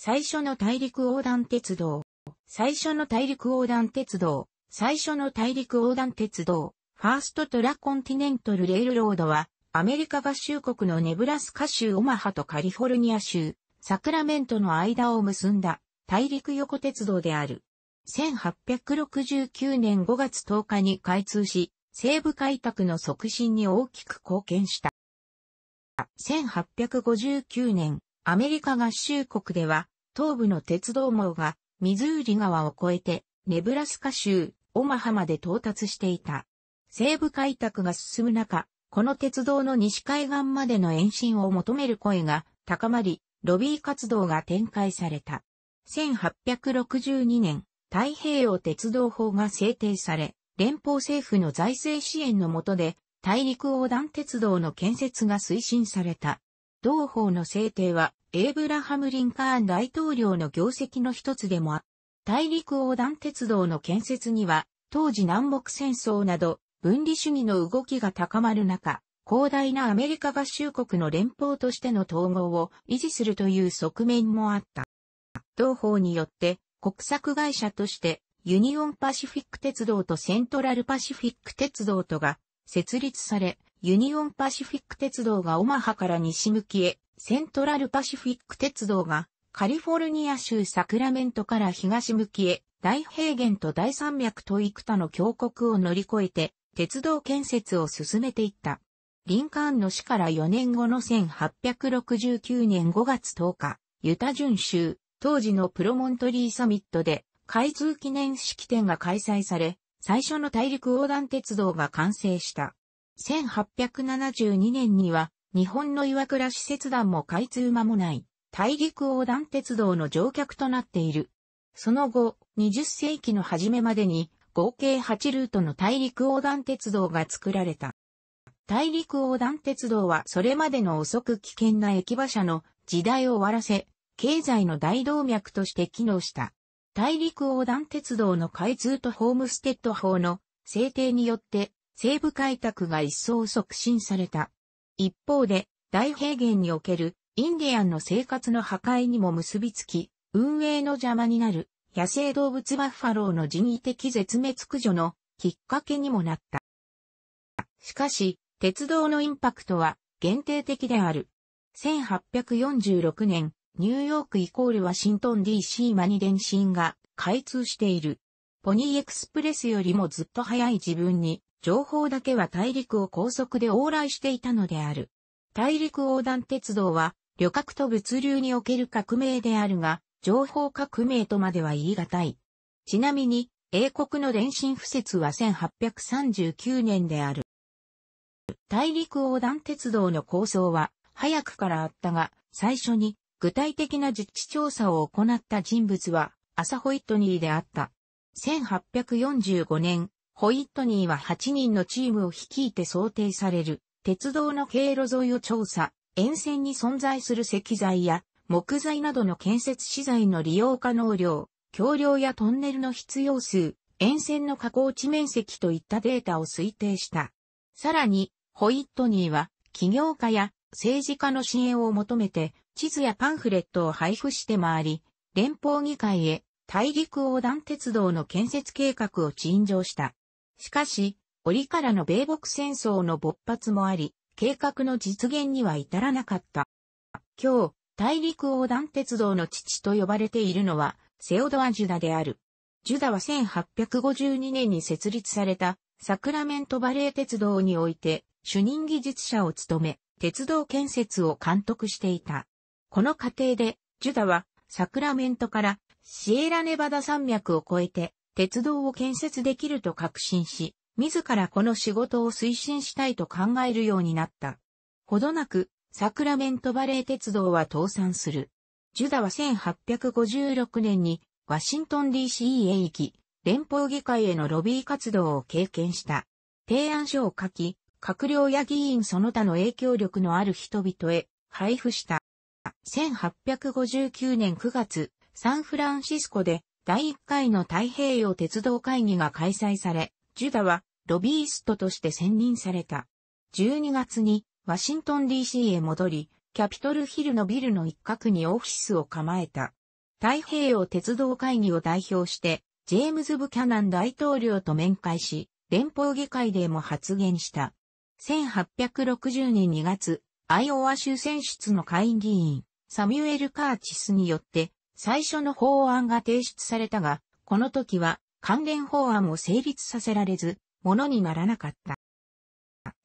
最初の大陸横断鉄道。最初の大陸横断鉄道。最初の大陸横断鉄道。 First Transcontinental Railroad は、アメリカ合衆国のネブラスカ州オマハとカリフォルニア州、サクラメントの間を結んだ大陸横断鉄道である。1869年5月10日に開通し、西部開拓の促進に大きく貢献した。1859年、アメリカ合衆国では、東部の鉄道網がミズーリ川を越えて、ネブラスカ州、オマハまで到達していた。西部開拓が進む中、この鉄道の西海岸までの延伸を求める声が高まり、ロビー活動が展開された。1862年、太平洋鉄道法が制定され、連邦政府の財政支援の下で、大陸横断鉄道の建設が推進された。同法の制定は、エイブラハム・リンカーン大統領の業績の一つでもあ大陸横断鉄道の建設には、当時南北戦争など、分離主義の動きが高まる中、広大なアメリカ合衆国の連邦としての統合を維持するという側面もあった。同法によって国策会社としてユニオンパシフィック鉄道とセントラルパシフィック鉄道とが設立され、ユニオンパシフィック鉄道がオマハから西向きへ、セントラルパシフィック鉄道がカリフォルニア州サクラメントから東向きへ、大平原と大山脈と幾多の峡谷を乗り越えて、鉄道建設を進めていった。リンカーンの死から4年後の1869年5月10日、ユタ準州、当時のプロモントリーサミットで、開通記念式典が開催され、最初の大陸横断鉄道が完成した。1872年には、日本の岩倉使節団も開通間もない大陸横断鉄道の乗客となっている。その後、20世紀の初めまでに合計8ルートの大陸横断鉄道が作られた。大陸横断鉄道はそれまでの遅く危険な駅馬車の時代を終わらせ、経済の大動脈として機能した。大陸横断鉄道の開通とホームステッド法の制定によって西部開拓が一層促進された。一方で、大平原におけるインディアンの生活の破壊にも結びつき、運営の邪魔になる野生動物バッファローの人為的絶滅駆除のきっかけにもなった。しかし、鉄道のインパクトは限定的である。1846年、ニューヨークイコールワシントン DC マニ電信が開通している。ポニーエクスプレスよりもずっと早い自分に、情報だけは大陸を高速で往来していたのである。大陸横断鉄道は、旅客と物流における革命であるが、情報革命とまでは言い難い。ちなみに、英国の電信敷設は1839年である。大陸横断鉄道の構想は早くからあったが、最初に具体的な実地調査を行った人物はアサ・ホイットニーであった。1845年、ホイットニーは8人のチームを率いて想定される鉄道の経路沿いを調査、沿線に存在する石材や木材などの建設資材の利用可能量、橋梁やトンネルの必要数、沿線の加工地面積といったデータを推定した。さらに、ホイットニーは、起業家や政治家の支援を求めて、地図やパンフレットを配布して回り、連邦議会へ大陸横断鉄道の建設計画を陳情した。しかし、折からの米国戦争の勃発もあり、計画の実現には至らなかった。今日、大陸横断鉄道の父と呼ばれているのは、セオドア・ジュダである。ジュダは1852年に設立されたサクラメントバレー鉄道において主任技術者を務め、鉄道建設を監督していた。この過程で、ジュダはサクラメントからシエラネバダ山脈を越えて鉄道を建設できると確信し、自らこの仕事を推進したいと考えるようになった。ほどなくサクラメントバレー鉄道は倒産する。ジュダは1856年にワシントン DC へ行き、連邦議会へのロビー活動を経験した。提案書を書き、閣僚や議員その他の影響力のある人々へ配布した。1859年9月、サンフランシスコで第1回の太平洋鉄道会議が開催され、ジュダはロビーストとして選任された。12月にワシントン DC へ戻り、キャピトルヒルのビルの一角にオフィスを構えた。太平洋鉄道会議を代表して、ジェームズ・ブキャナン大統領と面会し、連邦議会でも発言した。1860年2月、アイオワ州選出の会議員、サミュエル・カーチスによって最初の法案が提出されたが、この時は関連法案を成立させられず、ものにならなかった。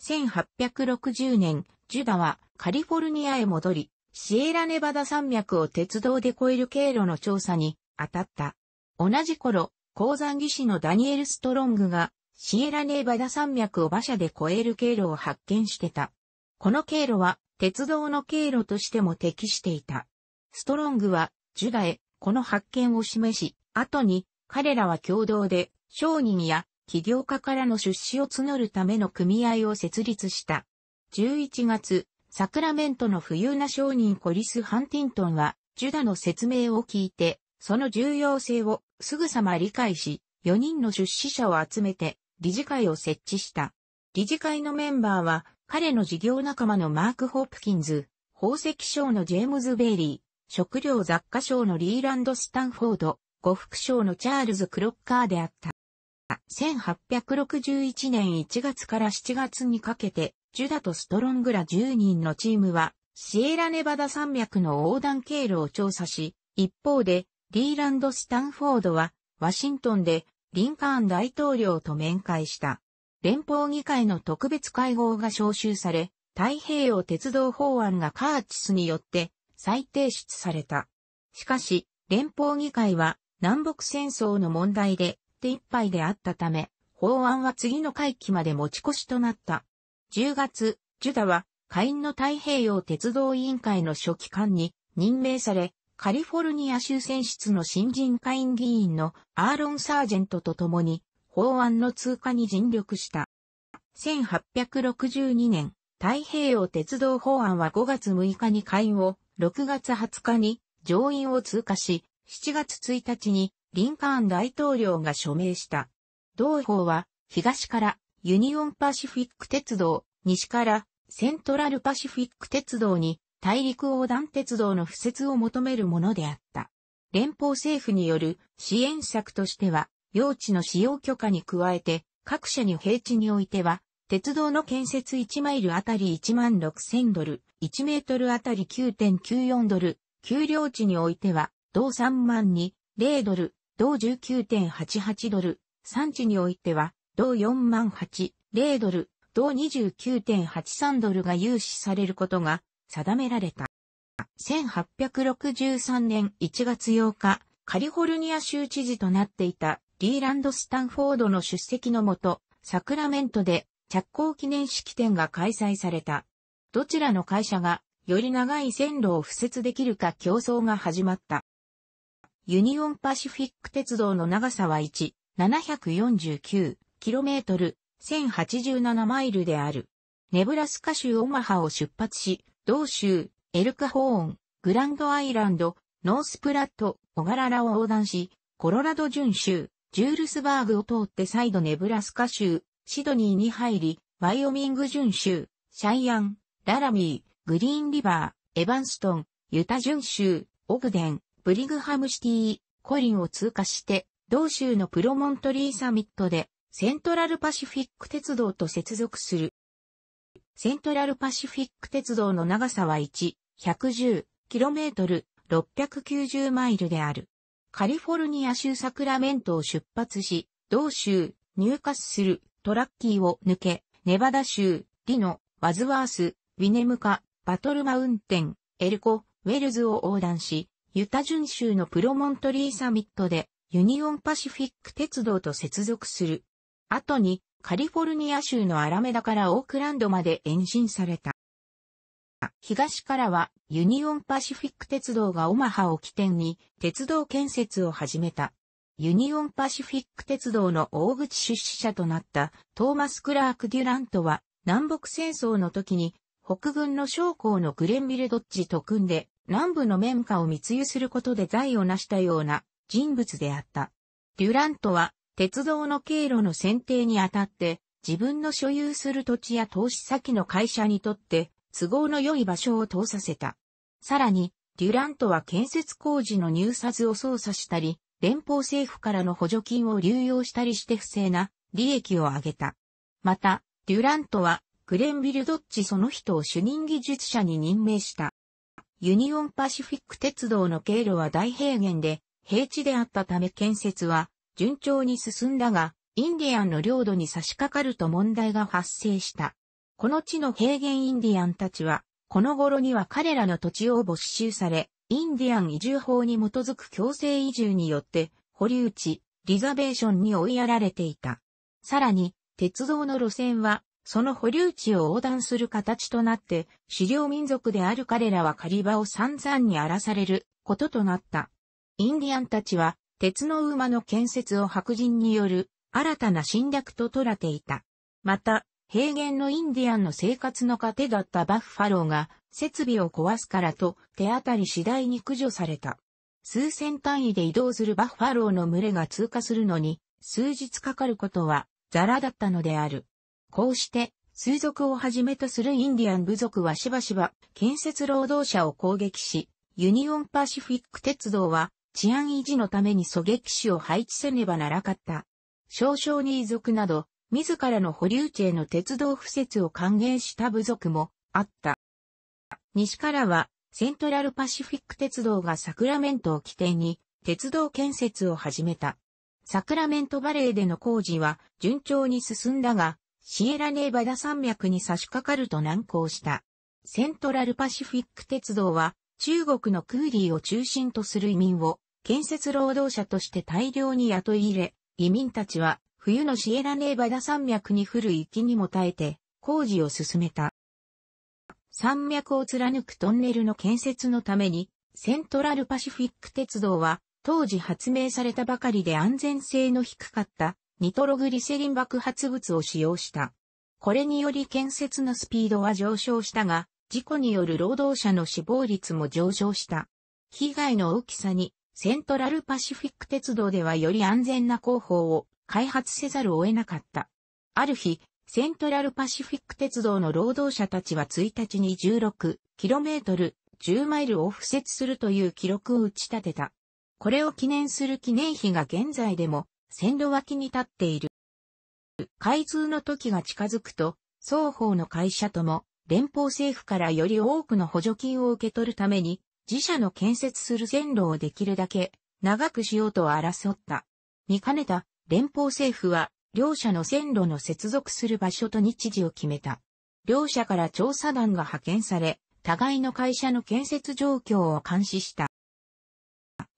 1860年、ジュダはカリフォルニアへ戻り、シエラネバダ山脈を鉄道で越える経路の調査に当たった。同じ頃、鉱山技師のダニエル・ストロングがシエラネバダ山脈を馬車で越える経路を発見してた。この経路は鉄道の経路としても適していた。ストロングはジュダへこの発見を示し、後に彼らは共同で商人や起業家からの出資を募るための組合を設立した。11月、サクラメントの富裕な商人コリス・ハンティントンは、ジュダの説明を聞いて、その重要性をすぐさま理解し、4人の出資者を集めて理事会を設置した。理事会のメンバーは、彼の事業仲間のマーク・ホプキンズ、宝石商のジェームズ・ベイリー、食料雑貨商のリーランド・スタンフォード、呉服商のチャールズ・クロッカーであった。1861年1月から7月にかけて、ジュダとストロングラ10人のチームは、シエラネバダ山脈の横断経路を調査し、一方で、リーランド・スタンフォードは、ワシントンで、リンカーン大統領と面会した。連邦議会の特別会合が招集され、太平洋鉄道法案がカーチスによって再提出された。しかし、連邦議会は南北戦争の問題で手一杯であったため、法案は次の会期まで持ち越しとなった。10月、ジュダは下院の太平洋鉄道委員会の書記官に任命され、カリフォルニア州選出の新人下院議員のアーロン・サージェントと共に法案の通過に尽力した。1862年、太平洋鉄道法案は5月6日に会員を、6月20日に上院を通過し、7月1日にリンカーン大統領が署名した。同法は東からユニオンパシフィック鉄道、西からセントラルパシフィック鉄道に大陸横断鉄道の敷設を求めるものであった。連邦政府による支援策としては、用地の使用許可に加えて、各社に平地においては、鉄道の建設1マイルあたり1万6000ドル、1メートルあたり9.94ドル、丘陵地においては、同3万に0ドル、同19.88ドル、産地においては、同4万8、0ドル、同29.83ドルが融資されることが定められた。1863年1月8日、カリフォルニア州知事となっていたリーランド・スタンフォードの出席のもと、サクラメントで着工記念式典が開催された。どちらの会社がより長い線路を敷設できるか競争が始まった。ユニオンパシフィック鉄道の長さは1、749km、1087マイルである。ネブラスカ州オマハを出発し、同州、エルカホーン、グランドアイランド、ノースプラット、オガララを横断し、コロラド準州、ジュールスバーグを通って再度ネブラスカ州、シドニーに入り、ワイオミング準州、シャイアン、ララミー、グリーンリバー、エバンストン、ユタ準州、オグデン、ブリグハムシティ、コリンを通過して、同州のプロモントリーサミットで、セントラルパシフィック鉄道と接続する。セントラルパシフィック鉄道の長さは1、110km、690マイルである。カリフォルニア州サクラメントを出発し、同州、入荷するトラッキーを抜け、ネバダ州、リノ、ワズワース、ウィネムカ、バトルマウンテン、エルコ、ウェルズを横断し、ユタ準州のプロモントリーサミットでユニオンパシフィック鉄道と接続する。後にカリフォルニア州のアラメダからオークランドまで延伸された。東からはユニオンパシフィック鉄道がオマハを起点に鉄道建設を始めた。ユニオンパシフィック鉄道の大口出資者となったトーマス・クラーク・デュラントは南北戦争の時に北軍の将校のグレンビル・ドッジと組んで南部の綿花を密輸することで財を成したような人物であった。デュラントは鉄道の経路の選定にあたって自分の所有する土地や投資先の会社にとって都合の良い場所を通させた。さらに、デュラントは建設工事の入札を操作したり、連邦政府からの補助金を流用したりして不正な利益を上げた。また、デュラントはグレンビル・ドッチその人を主任技術者に任命した。ユニオンパシフィック鉄道の経路は大平原で平地であったため建設は順調に進んだが、インディアンの領土に差し掛かると問題が発生した。この地の平原インディアンたちはこの頃には彼らの土地を没収され、インディアン移住法に基づく強制移住によって、保留地、リザベーションに追いやられていた。さらに、鉄道の路線は、その保留地を横断する形となって、狩猟民族である彼らは狩り場を散々に荒らされることとなった。インディアンたちは、鉄の馬の建設を白人による新たな侵略と取らていた。また、平原のインディアンの生活の糧だったバッファローが設備を壊すからと手当たり次第に駆除された。数千単位で移動するバッファローの群れが通過するのに数日かかることはザラだったのである。こうして水族をはじめとするインディアン部族はしばしば建設労働者を攻撃し、ユニオンパシフィック鉄道は治安維持のために狙撃手を配置せねばならかった。少々に遺族など自らの保留地への鉄道敷設を歓迎した部族もあった。西からはセントラルパシフィック鉄道がサクラメントを起点に鉄道建設を始めた。サクラメントバレーでの工事は順調に進んだが、シエラネーバダ山脈に差し掛かると難航した。セントラルパシフィック鉄道は中国のクーリーを中心とする移民を建設労働者として大量に雇い入れ、移民たちは冬のシエラネーバダ山脈に降る雪にも耐えて工事を進めた。山脈を貫くトンネルの建設のために、セントラルパシフィック鉄道は当時発明されたばかりで安全性の低かったニトログリセリン爆発物を使用した。これにより建設のスピードは上昇したが、事故による労働者の死亡率も上昇した。被害の大きさに、セントラルパシフィック鉄道ではより安全な工法を開発せざるを得なかった。ある日、セントラルパシフィック鉄道の労働者たちは1日に 16km、10マイルを敷設するという記録を打ち立てた。これを記念する記念碑が現在でも線路脇に立っている。開通の時が近づくと、双方の会社とも連邦政府からより多くの補助金を受け取るために、自社の建設する線路をできるだけ長くしようと争った。見かねた連邦政府は、両者の線路の接続する場所と日時を決めた。両者から調査団が派遣され、互いの会社の建設状況を監視した。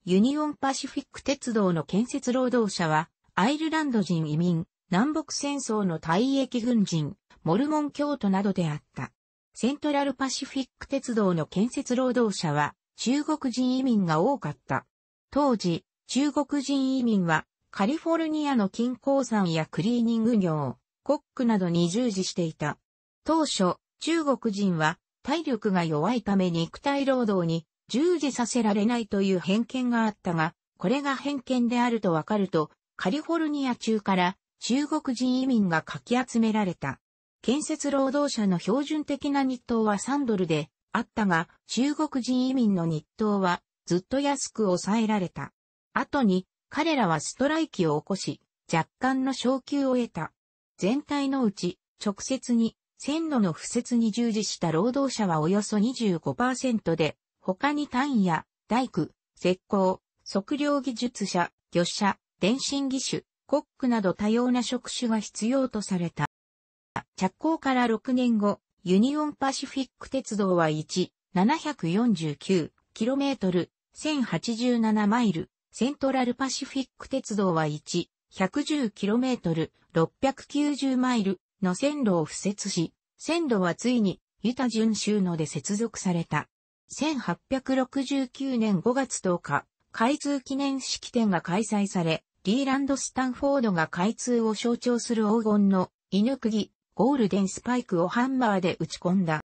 ユニオンパシフィック鉄道の建設労働者は、アイルランド人移民、南北戦争の退役軍人、モルモン教徒などであった。セントラルパシフィック鉄道の建設労働者は、中国人移民が多かった。当時、中国人移民はカリフォルニアの金鉱山やクリーニング業、コックなどに従事していた。当初、中国人は体力が弱いため肉体労働に従事させられないという偏見があったが、これが偏見であるとわかると、カリフォルニア中から中国人移民がかき集められた。建設労働者の標準的な日当は3ドルであったが、中国人移民の日当はずっと安く抑えられた。後に彼らはストライキを起こし、若干の昇給を得た。全体のうち、直接に、線路の敷設に従事した労働者はおよそ25%で、他に単位や、大工、石膏、測量技術者、魚者、電信技手、コックなど多様な職種が必要とされた。着工から6年後、ユニオンパシフィック鉄道は1、749km、1087マイル、セントラルパシフィック鉄道は1、110km、690マイルの線路を敷設し、線路はついにユタ準州ので接続された。1869年5月10日、開通記念式典が開催され、リーランド・スタンフォードが開通を象徴する黄金の犬釘、ゴールデンスパイクをハンマーで打ち込んだ。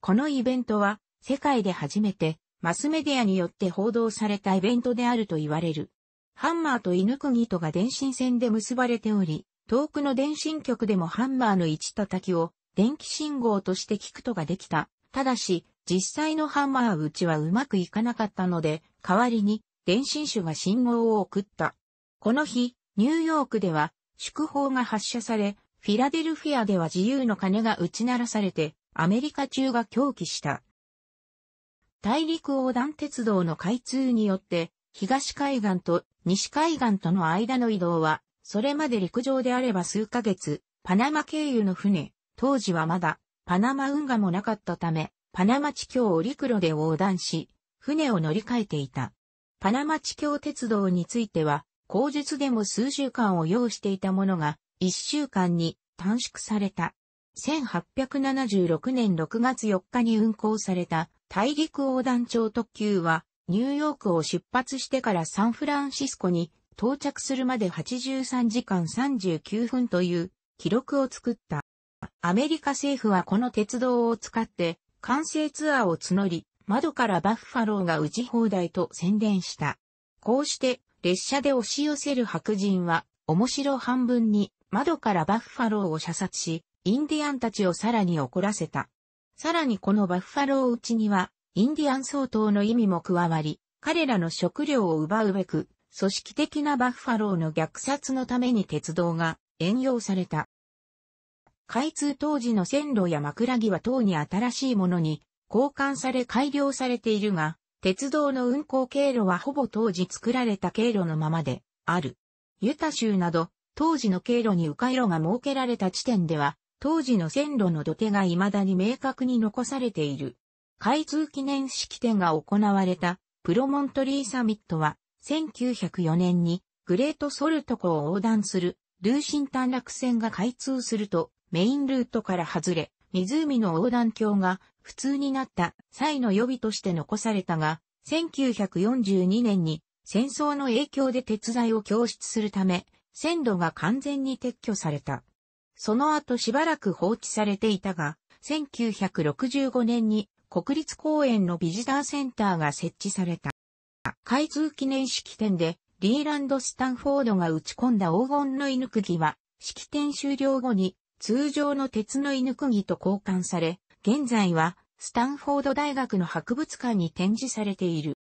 このイベントは世界で初めてマスメディアによって報道されたイベントであると言われる。ハンマーと犬釘とが電信線で結ばれており、遠くの電信局でもハンマーの位置叩きを電気信号として聞くとができた。ただし、実際のハンマー打ちはうまくいかなかったので、代わりに電信種が信号を送った。この日、ニューヨークでは祝砲が発射され、フィラデルフィアでは自由の鐘が打ち鳴らされて、アメリカ中が狂気した。大陸横断鉄道の開通によって、東海岸と西海岸との間の移動は、それまで陸上であれば数ヶ月、パナマ経由の船、当時はまだ、パナマ運河もなかったため、パナマ地峡を陸路で横断し、船を乗り換えていた。パナマ地峡鉄道については、口述でも数週間を要していたものが、一週間に短縮された。1876年6月4日に運行された大陸横断超特急は、ニューヨークを出発してからサンフランシスコに到着するまで83時間39分という記録を作った。アメリカ政府はこの鉄道を使って完成ツアーを募り、窓からバッファローが打ち放題と宣伝した。こうして列車で押し寄せる白人は、面白半分に窓からバッファローを射殺し、インディアンたちをさらに怒らせた。さらにこのバッファロー打ちには、インディアン相当の意味も加わり、彼らの食料を奪うべく、組織的なバッファローの虐殺のために鉄道が援用された。開通当時の線路や枕木は等に新しいものに交換され改良されているが、鉄道の運行経路はほぼ当時作られた経路のままである。ユタ州など当時の経路に迂回路が設けられた地点では当時の線路の土手が未だに明確に残されている。開通記念式典が行われたプロモントリーサミットは1904年にグレートソルト湖を横断するルーシン短絡線が開通するとメインルートから外れ湖の横断橋が普通になった際の予備として残されたが、1942年に戦争の影響で鉄材を供出するため、線路が完全に撤去された。その後しばらく放置されていたが、1965年に国立公園のビジターセンターが設置された。開通記念式典でリーランド・スタンフォードが打ち込んだ黄金の犬釘は、式典終了後に通常の鉄の犬釘と交換され、現在はスタンフォード大学の博物館に展示されている。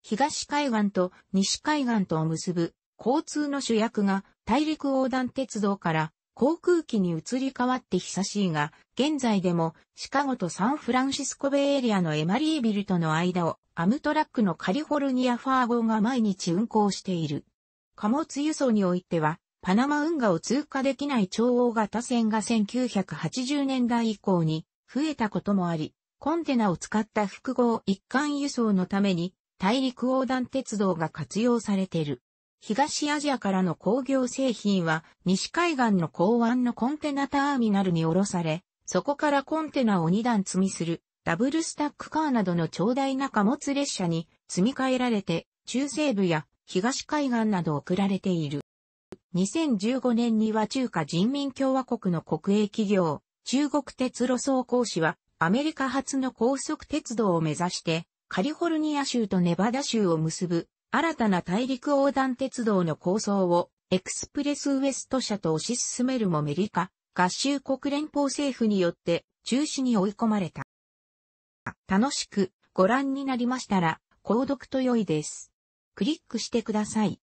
東海岸と西海岸とを結ぶ交通の主役が大陸横断鉄道から航空機に移り変わって久しいが、現在でもシカゴとサンフランシスコベイエリアのエマリービルとの間をアムトラックのカリフォルニアファーゴが毎日運行している。貨物輸送においてはパナマ運河を通過できない超大型船が1980年代以降に増えたこともあり、コンテナを使った複合一貫輸送のために大陸横断鉄道が活用されている。東アジアからの工業製品は西海岸の港湾のコンテナターミナルに降ろされ、そこからコンテナを2段積みするダブルスタックカーなどの長大な貨物列車に積み替えられて中西部や東海岸など送られている。2015年には中華人民共和国の国営企業、中国鉄路総工士は、アメリカ初の高速鉄道を目指して、カリフォルニア州とネバダ州を結ぶ、新たな大陸横断鉄道の構想を、エクスプレスウエスト社と推し進めるもメリカ、合衆国連邦政府によって中止に追い込まれた。楽しくご覧になりましたら、購読と良いです。クリックしてください。